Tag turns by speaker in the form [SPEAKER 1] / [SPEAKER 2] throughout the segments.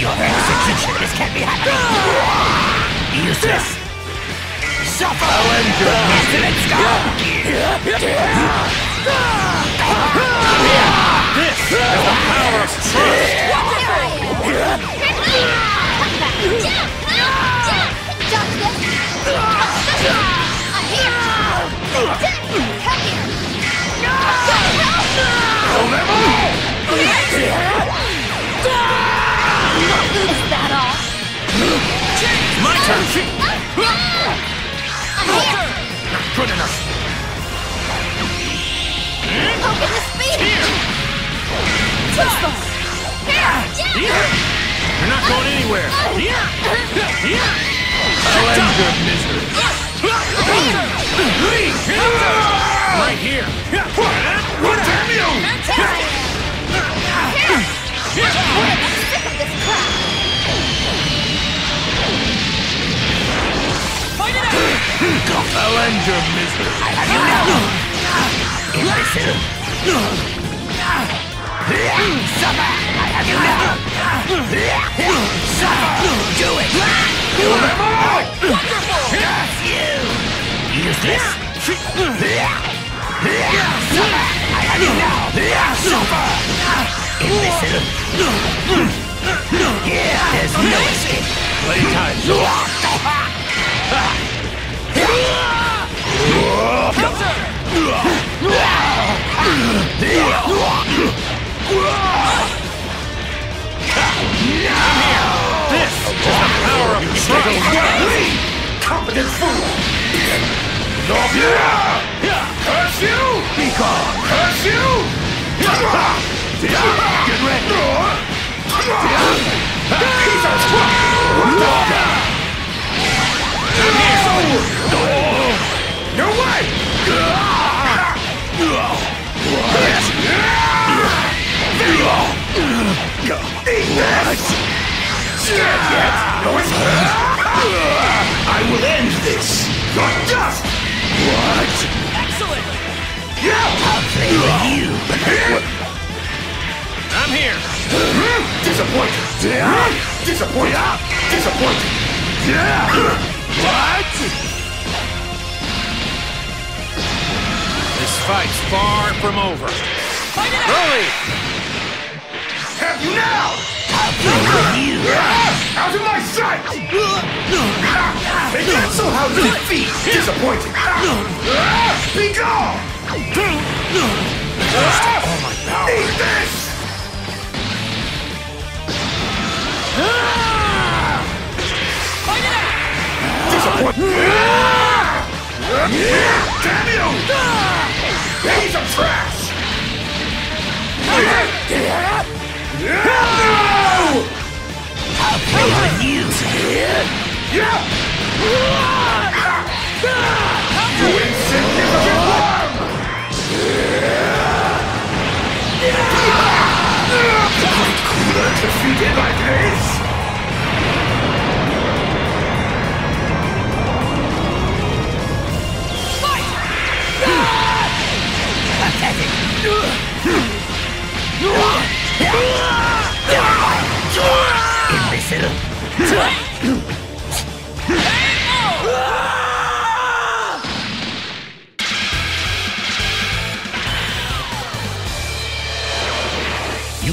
[SPEAKER 1] Your execution, this can't be happening! Useless! Suffer! Insolent scum!
[SPEAKER 2] This is the power of trust!
[SPEAKER 3] Is Poking the speed!
[SPEAKER 2] You're not going anywhere!
[SPEAKER 1] I'll end your misery!
[SPEAKER 2] Right here!
[SPEAKER 1] Damn you!
[SPEAKER 3] Sick of this crap!
[SPEAKER 1] I'll end your misery! Have you now! Imbecile! Suffer! I have you now! Suffer! Do it! That's you! Useless! Suffer! I have you now! Suffer! Imbecile! Yeah, there's no escape!
[SPEAKER 2] Play tight! This is the power of trust!
[SPEAKER 1] Competent fool! Curse you! Be gone! Curse you! Get ready! This! Scared yet? No I will end this! You're dust! What?
[SPEAKER 2] Excellent!
[SPEAKER 1] Yeah! I'll play with you!
[SPEAKER 2] I'm here!
[SPEAKER 1] Disappointed! Disappointed! Disappointed! What?
[SPEAKER 2] This fight's far from over. Rolly!
[SPEAKER 1] Have you now? Out of my sight! And that's so how to defeat disappointed! Be gone!
[SPEAKER 2] All my power.
[SPEAKER 1] Eat this! Disappointed! Damn you! Piece of trash! No! I'll play with you! Yeah! You insignificant worm! Cooler defeated like this? You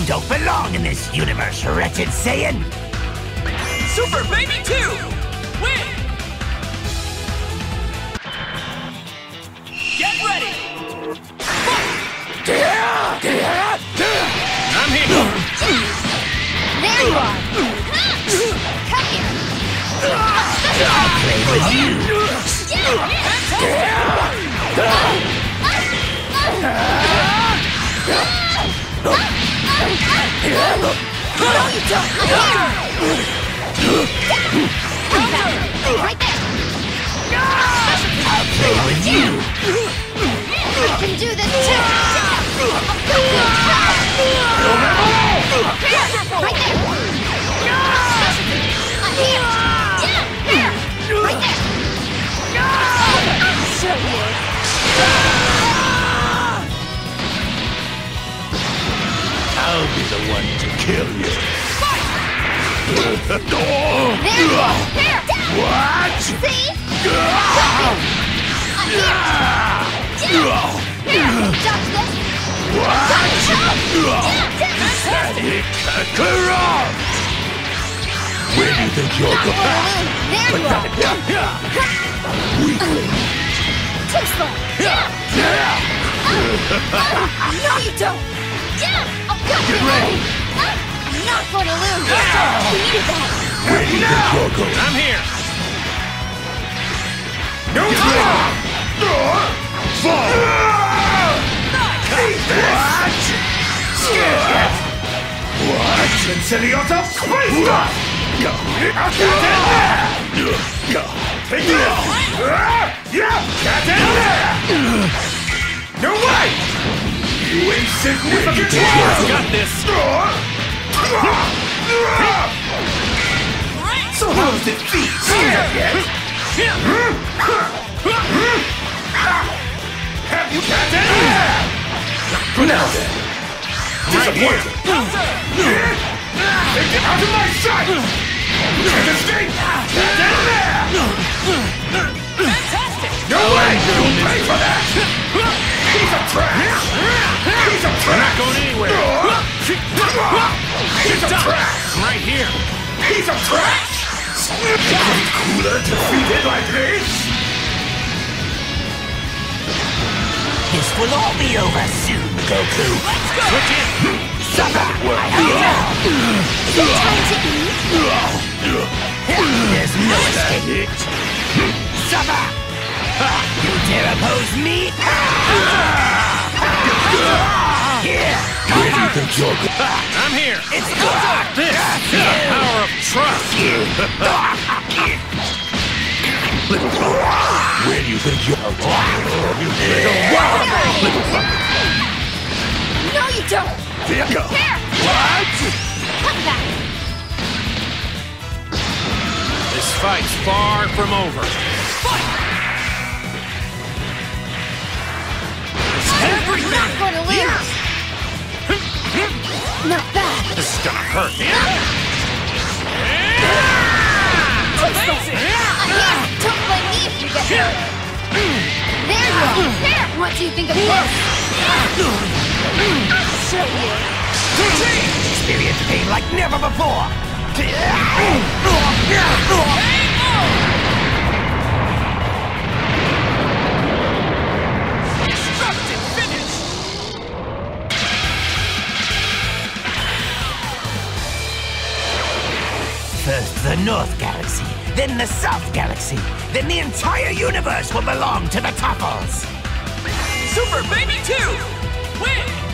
[SPEAKER 1] don't belong in this universe, wretched Saiyan!
[SPEAKER 2] Super Baby 2!
[SPEAKER 1] With you!
[SPEAKER 3] No, you don't! Right there!
[SPEAKER 1] I'll play with you!
[SPEAKER 3] You can do this too! There.
[SPEAKER 1] What?
[SPEAKER 3] See? Uh. Dodge this.
[SPEAKER 1] Corrupt! Where do you think you're going?
[SPEAKER 3] There you. No, you don't. Oh.
[SPEAKER 1] Get ready.
[SPEAKER 3] I'm not going to lose. We needed that.
[SPEAKER 1] Where do you think you're going?
[SPEAKER 2] I'm here.
[SPEAKER 1] No Fall! What? Scared? What? Consider yourself space dust! Get in there! Take this! Yeah! Get in there! No way! You insignificant
[SPEAKER 2] I got this.
[SPEAKER 1] So how's it feel? Have you got there? Now then. Disappointed. It out of my sight! Can't escape! Get in there! No way! You'll pay for that! Piece of trash! Piece of
[SPEAKER 2] We're not going anywhere.
[SPEAKER 1] Piece of trash!
[SPEAKER 2] I'm right here.
[SPEAKER 1] Piece of trash! Cooler defeated like this?
[SPEAKER 4] This will all be over soon, Goku. Let's go!
[SPEAKER 2] Switch in.
[SPEAKER 4] Suffer! I have you now.
[SPEAKER 3] Time to eat.
[SPEAKER 4] There's no escape. Suffer! You dare oppose me? Here!
[SPEAKER 1] Where do you think you're going?
[SPEAKER 2] I'm here.
[SPEAKER 4] It's good!
[SPEAKER 2] This is the power of trust.
[SPEAKER 1] Where do you think you're going? You little
[SPEAKER 3] No, you don't.
[SPEAKER 1] Here!
[SPEAKER 3] Here.
[SPEAKER 1] What?
[SPEAKER 3] Cut that.
[SPEAKER 2] This fight's far from over. Fight.
[SPEAKER 3] I'm not going to lose. Not bad.
[SPEAKER 2] This is gonna hurt.
[SPEAKER 3] Yeah. Don't me if you get hurt. There you are. What do you think of this? I'll show you.
[SPEAKER 4] Experience pain like never before! The North Galaxy, then the South Galaxy, then the entire universe will belong to the Tuffles!
[SPEAKER 5] Super Baby 2! Win!